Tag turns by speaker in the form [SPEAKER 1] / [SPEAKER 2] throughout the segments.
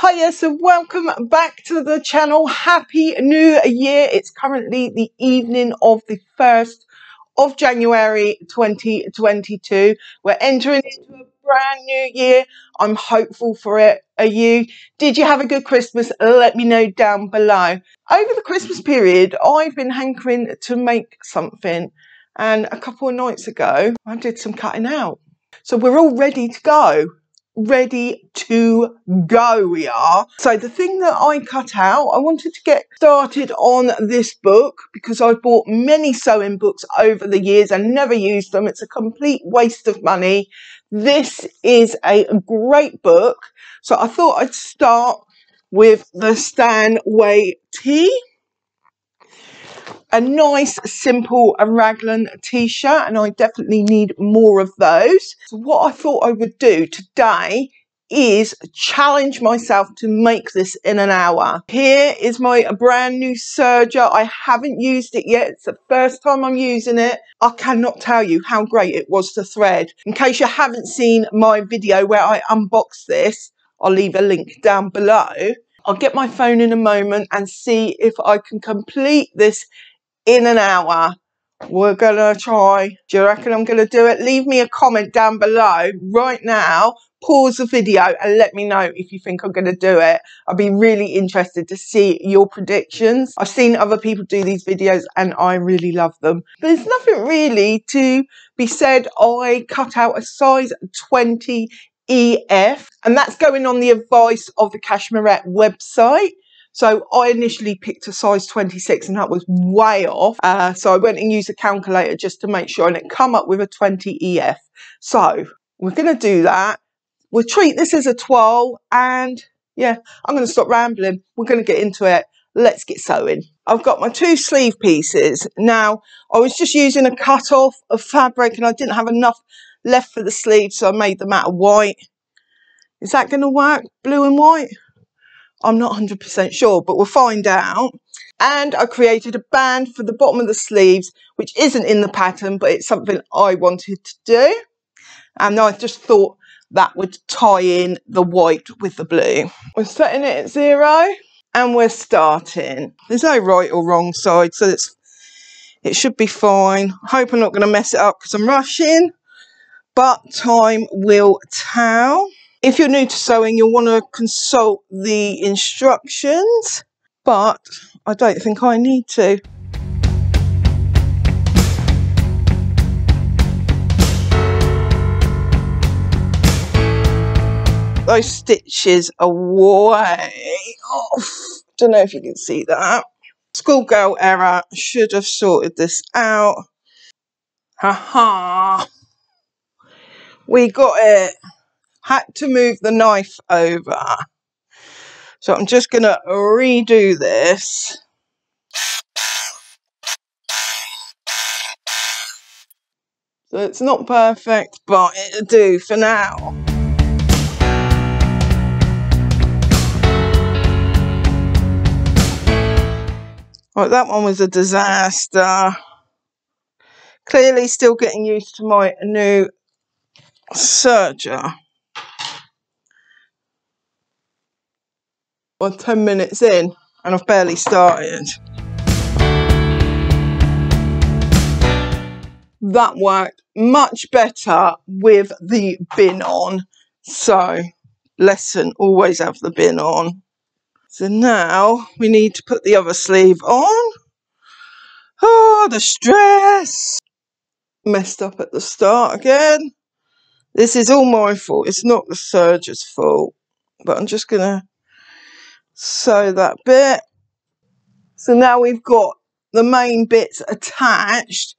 [SPEAKER 1] Hiya, so welcome back to the channel. Happy New Year. It's currently the evening of the 1st of January 2022. We're entering into a brand new year. I'm hopeful for it. Are you? Did you have a good Christmas? Let me know down below. Over the Christmas period, I've been hankering to make something. And a couple of nights ago, I did some cutting out. So we're all ready to go ready to go we are. So the thing that I cut out, I wanted to get started on this book because I've bought many sewing books over the years and never used them. It's a complete waste of money. This is a great book. So I thought I'd start with the Stanway Tee a nice simple raglan t-shirt and I definitely need more of those. So what I thought I would do today is challenge myself to make this in an hour. Here is my brand new serger. I haven't used it yet. It's the first time I'm using it. I cannot tell you how great it was to thread. In case you haven't seen my video where I unbox this, I'll leave a link down below. I'll get my phone in a moment and see if I can complete this in an hour. We're gonna try. Do you reckon I'm gonna do it? Leave me a comment down below right now. Pause the video and let me know if you think I'm gonna do it. I'd be really interested to see your predictions. I've seen other people do these videos and I really love them. But there's nothing really to be said. I cut out a size 20 EF and that's going on the advice of the Cashmerette website. So I initially picked a size 26 and that was way off. Uh, so I went and used a calculator just to make sure and it come up with a 20 EF. So we're going to do that. We'll treat this as a toile and yeah, I'm going to stop rambling. We're going to get into it. Let's get sewing. I've got my two sleeve pieces. Now, I was just using a cut off of fabric and I didn't have enough left for the sleeves, so I made them out of white. Is that going to work? Blue and white? I'm not 100% sure, but we'll find out. And I created a band for the bottom of the sleeves, which isn't in the pattern, but it's something I wanted to do. And I just thought that would tie in the white with the blue. We're setting it at zero and we're starting. There's no right or wrong side, so it's it should be fine. I hope I'm not going to mess it up because I'm rushing, but time will tell. If you're new to sewing, you'll want to consult the instructions, but I don't think I need to. Those stitches are way off. Don't know if you can see that. Schoolgirl error. Should have sorted this out. Ha ha. We got it had to move the knife over. So I'm just going to redo this. So it's not perfect, but it'll do for now. Right, that one was a disaster. Clearly still getting used to my new serger. Well, 10 minutes in and I've barely started. That worked much better with the bin on. So, lesson, always have the bin on. So now we need to put the other sleeve on. Oh, the stress. Messed up at the start again. This is all my fault. It's not the serger's fault. But I'm just going to sew that bit. So now we've got the main bits attached.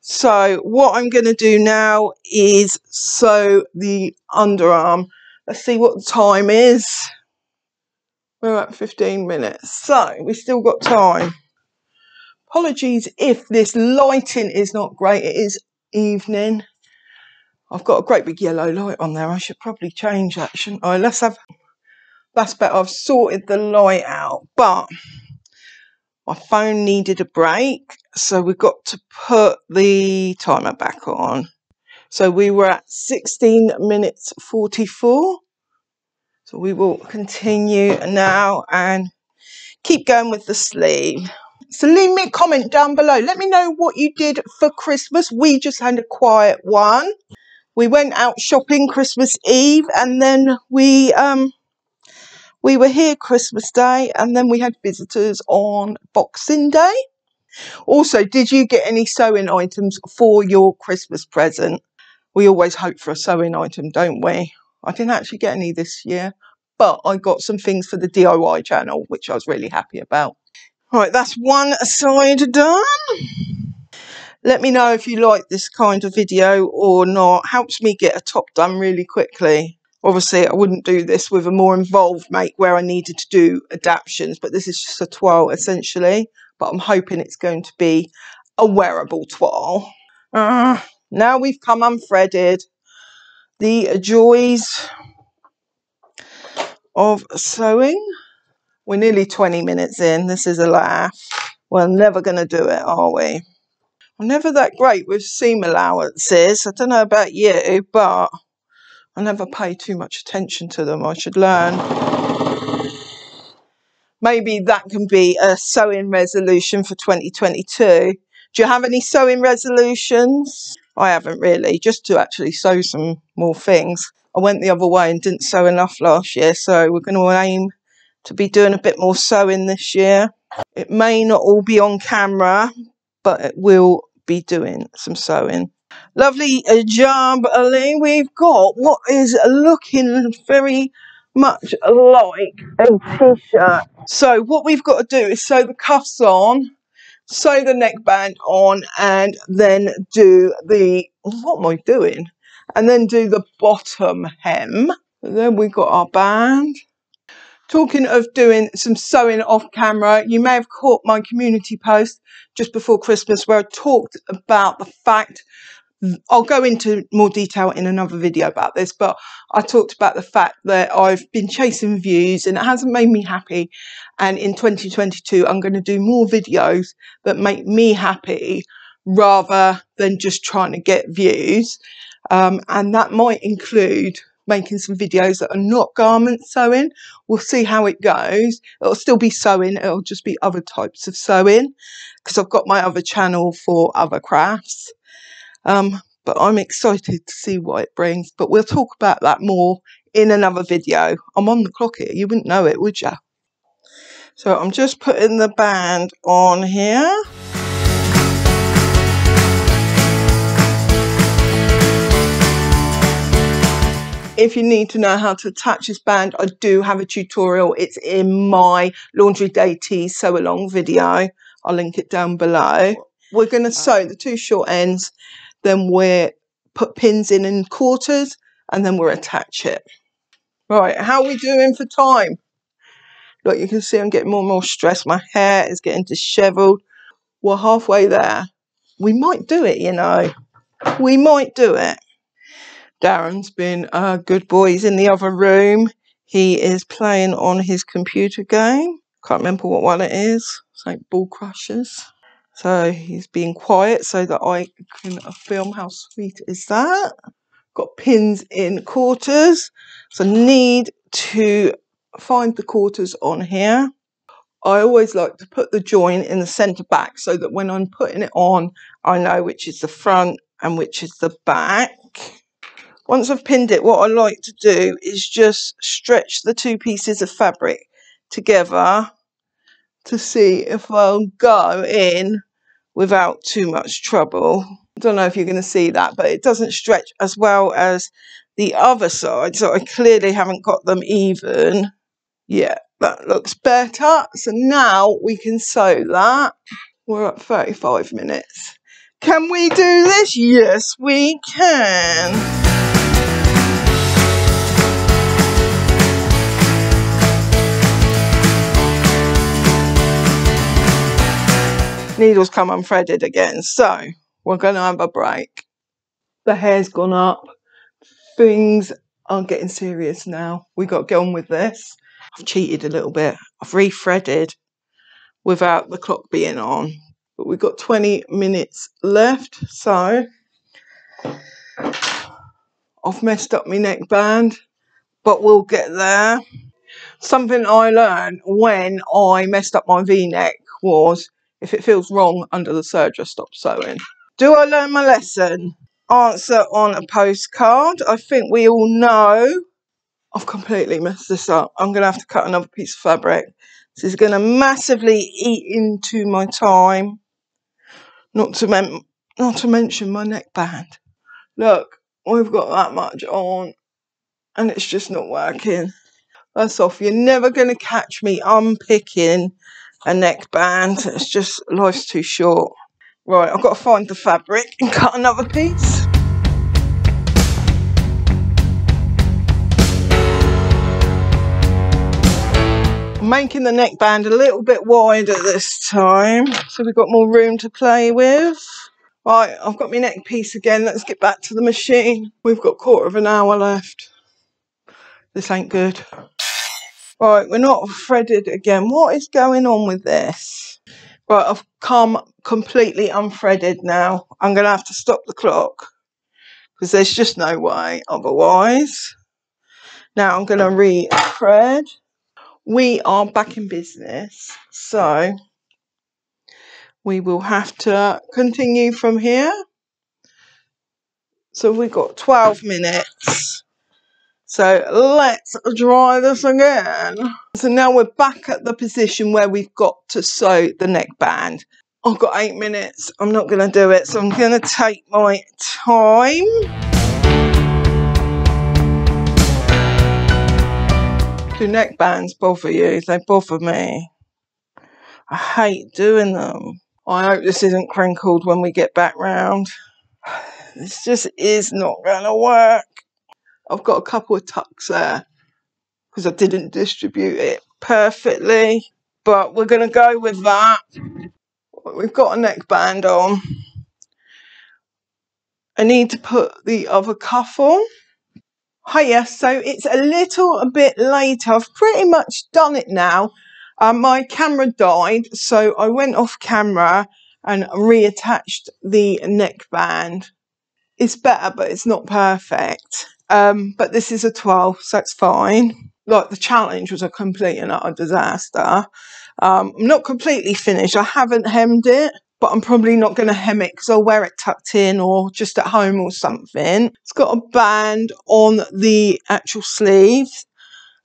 [SPEAKER 1] So what I'm going to do now is sew the underarm. Let's see what the time is. We're at 15 minutes. So we still got time. Apologies if this lighting is not great. It is evening. I've got a great big yellow light on there. I should probably change that, shouldn't I? Let's have that's better. I've sorted the light out, but my phone needed a break, so we got to put the timer back on. So we were at 16 minutes 44. So we will continue now and keep going with the sleeve. So leave me a comment down below. Let me know what you did for Christmas. We just had a quiet one. We went out shopping Christmas Eve and then we um we were here Christmas Day and then we had visitors on Boxing Day. Also, did you get any sewing items for your Christmas present? We always hope for a sewing item, don't we? I didn't actually get any this year, but I got some things for the DIY channel, which I was really happy about. Right, that's one side done. Let me know if you like this kind of video or not. Helps me get a top done really quickly. Obviously, I wouldn't do this with a more involved make where I needed to do adaptations, but this is just a toile essentially. But I'm hoping it's going to be a wearable toile. Uh, now we've come unthreaded. The joys of sewing. We're nearly 20 minutes in. This is a laugh. We're never going to do it, are we? I'm never that great with seam allowances. I don't know about you, but I never pay too much attention to them. I should learn. Maybe that can be a sewing resolution for 2022. Do you have any sewing resolutions? I haven't really, just to actually sew some more things. I went the other way and didn't sew enough last year, so we're going to aim to be doing a bit more sewing this year. It may not all be on camera, but it will be doing some sewing. Lovely uh, job, Ali. We've got what is looking very much like a t-shirt. So what we've got to do is sew the cuffs on, sew the neckband on, and then do the, what am I doing? And then do the bottom hem. Then we've got our band. Talking of doing some sewing off camera, you may have caught my community post just before Christmas where I talked about the fact I'll go into more detail in another video about this, but I talked about the fact that I've been chasing views and it hasn't made me happy. And in 2022, I'm going to do more videos that make me happy rather than just trying to get views. Um, and that might include making some videos that are not garment sewing. We'll see how it goes. It'll still be sewing. It'll just be other types of sewing because I've got my other channel for other crafts. Um, but I'm excited to see what it brings. But we'll talk about that more in another video. I'm on the clock here. You wouldn't know it, would you? So I'm just putting the band on here. if you need to know how to attach this band, I do have a tutorial. It's in my Laundry Day Tee sew along video. I'll link it down below. We're going to sew the two short ends, then we're put pins in in quarters, and then we'll attach it. Right, how are we doing for time? Look, you can see I'm getting more and more stressed. My hair is getting dishevelled. We're halfway there. We might do it, you know. We might do it. Darren's been a good boy. He's in the other room. He is playing on his computer game. Can't remember what one it is. It's like Ball Crushers. So he's being quiet so that I can film how sweet is that. Got pins in quarters. So need to find the quarters on here. I always like to put the join in the centre back so that when I'm putting it on, I know which is the front and which is the back. Once I've pinned it, what I like to do is just stretch the two pieces of fabric together to see if I'll go in without too much trouble. I don't know if you're going to see that, but it doesn't stretch as well as the other side, so I clearly haven't got them even. Yeah, that looks better. So now we can sew that. We're at 35 minutes. Can we do this? Yes, we can. Needles come unthreaded again. So we're going to have a break. The hair's gone up. Things are getting serious now. We got to get on with this. I've cheated a little bit. I've rethreaded without the clock being on. But we've got 20 minutes left. So I've messed up my neckband. but we'll get there. Something I learned when I messed up my v-neck was if it feels wrong under the serger, stop sewing. Do I learn my lesson? Answer on a postcard. I think we all know. I've completely messed this up. I'm going to have to cut another piece of fabric. This is going to massively eat into my time. Not to, not to mention my neckband. Look, we've got that much on and it's just not working. That's off. You're never going to catch me unpicking a neckband. It's just, life's too short. Right, I've got to find the fabric and cut another piece. making the neckband a little bit wider this time so we've got more room to play with. Right, I've got my neck piece again. Let's get back to the machine. We've got quarter of an hour left. This ain't good. Right, we're not threaded again. What is going on with this? Right, I've come completely unthreaded now. I'm going to have to stop the clock because there's just no way otherwise. Now I'm going to re-thread. We are back in business, so we will have to continue from here. So we've got 12 minutes. So let's try this again. So now we're back at the position where we've got to sew the neckband. I've got eight minutes. I'm not going to do it, so I'm going to take my time. Do neckbands bother you? They bother me. I hate doing them. I hope this isn't crinkled when we get back round. This just is not going to work. I've got a couple of tucks there because I didn't distribute it perfectly. But we're going to go with that. We've got a neckband on. I need to put the other cuff on. Hiya, so it's a little a bit later. I've pretty much done it now. Um, my camera died, so I went off camera and reattached the neckband. It's better, but it's not perfect. Um, but this is a toile, so it's fine. Like the challenge was a complete and utter disaster. Um, I'm not completely finished. I haven't hemmed it, but I'm probably not going to hem it because I'll wear it tucked in or just at home or something. It's got a band on the actual sleeves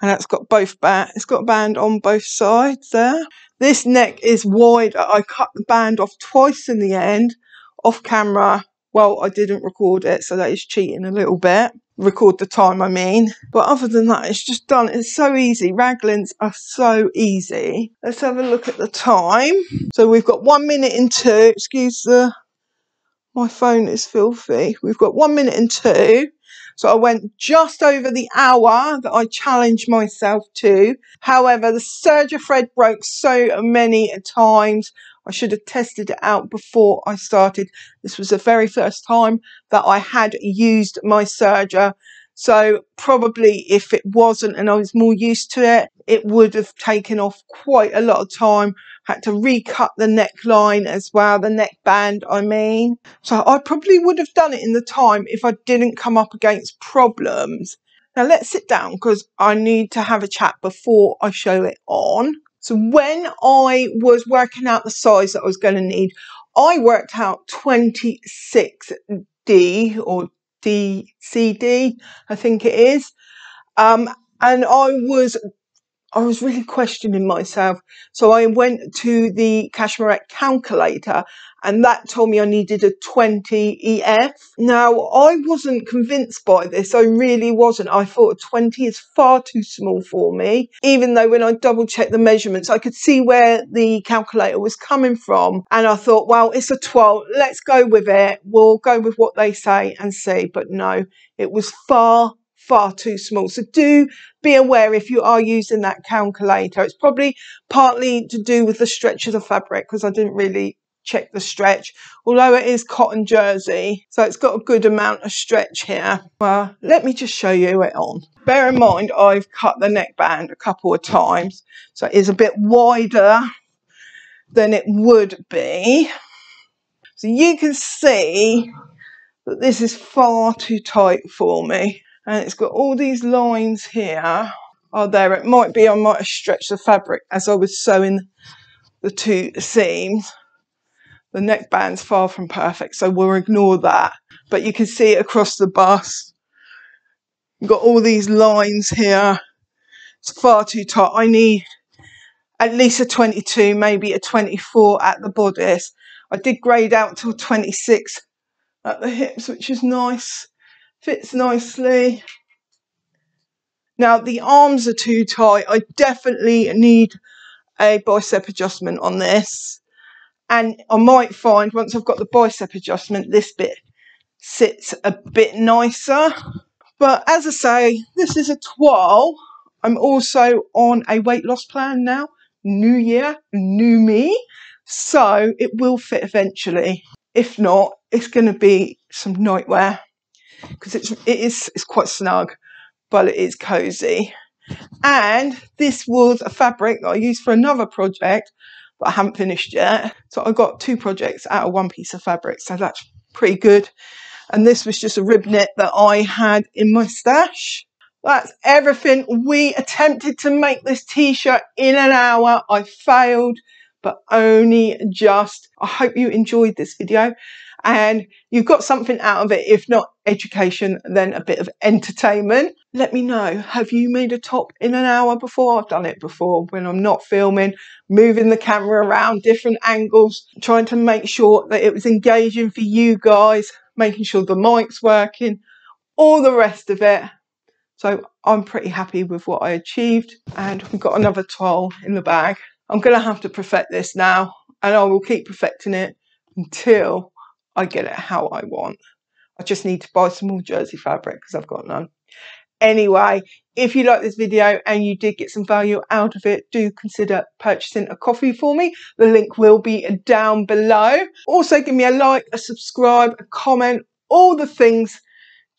[SPEAKER 1] and that's got both band. It's got a band on both sides there. This neck is wider. I cut the band off twice in the end, off camera. Well, I didn't record it, so that is cheating a little bit record the time, I mean. But other than that, it's just done. It's so easy. Raglans are so easy. Let's have a look at the time. So we've got one minute and two. Excuse the... My phone is filthy. We've got one minute and two. So I went just over the hour that I challenged myself to. However, the serger thread broke so many times. I should have tested it out before I started. This was the very first time that I had used my serger. So probably if it wasn't and I was more used to it, it would have taken off quite a lot of time. Had to recut the neckline as well, the neckband, I mean. So I probably would have done it in the time if I didn't come up against problems. Now let's sit down because I need to have a chat before I show it on. So when I was working out the size that I was going to need, I worked out 26D or DCD, I think it is. Um, and I was I was really questioning myself. So I went to the Cashmerette calculator and that told me I needed a 20 EF. Now, I wasn't convinced by this. I really wasn't. I thought a 20 is far too small for me, even though when I double checked the measurements, I could see where the calculator was coming from. And I thought, well, it's a toile. Let's go with it. We'll go with what they say and see. But no, it was far far too small. So do be aware if you are using that calculator. It's probably partly to do with the stretch of the fabric because I didn't really check the stretch. Although it is cotton jersey, so it's got a good amount of stretch here. Well, let me just show you it on. Bear in mind, I've cut the neckband a couple of times, so it is a bit wider than it would be. So you can see that this is far too tight for me. And it's got all these lines here. Oh, there, it might be I might have stretched the fabric as I was sewing the two seams. The neckband's far from perfect, so we'll ignore that. But you can see it across the bust. You've got all these lines here. It's far too tight. I need at least a 22, maybe a 24 at the bodice. I did grade out to 26 at the hips, which is nice. Fits nicely. Now, the arms are too tight. I definitely need a bicep adjustment on this. And I might find once I've got the bicep adjustment, this bit sits a bit nicer. But as I say, this is a toile. I'm also on a weight loss plan now. New year, new me. So it will fit eventually. If not, it's going to be some nightwear because it's it is it's quite snug, but it is cozy. And this was a fabric that I used for another project, but I haven't finished yet. So I got two projects out of one piece of fabric, so that's pretty good. And this was just a rib knit that I had in my stash. That's everything. We attempted to make this t-shirt in an hour. I failed, but only just. I hope you enjoyed this video and you've got something out of it. If not education, then a bit of entertainment. Let me know, have you made a top in an hour before? I've done it before when I'm not filming, moving the camera around different angles, trying to make sure that it was engaging for you guys, making sure the mic's working, all the rest of it. So I'm pretty happy with what I achieved and we've got another toile in the bag. I'm going to have to perfect this now and I will keep perfecting it until I get it how I want. I just need to buy some more jersey fabric because I've got none. Anyway, if you like this video and you did get some value out of it, do consider purchasing a coffee for me. The link will be down below. Also, give me a like, a subscribe, a comment, all the things.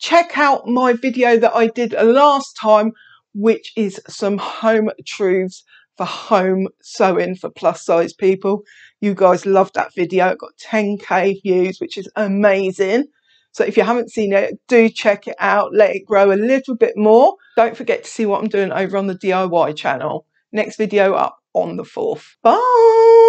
[SPEAKER 1] Check out my video that I did last time, which is some home truths for home sewing for plus size people. You guys loved that video. It got 10k views, which is amazing. So if you haven't seen it, do check it out. Let it grow a little bit more. Don't forget to see what I'm doing over on the DIY channel. Next video up on the 4th. Bye!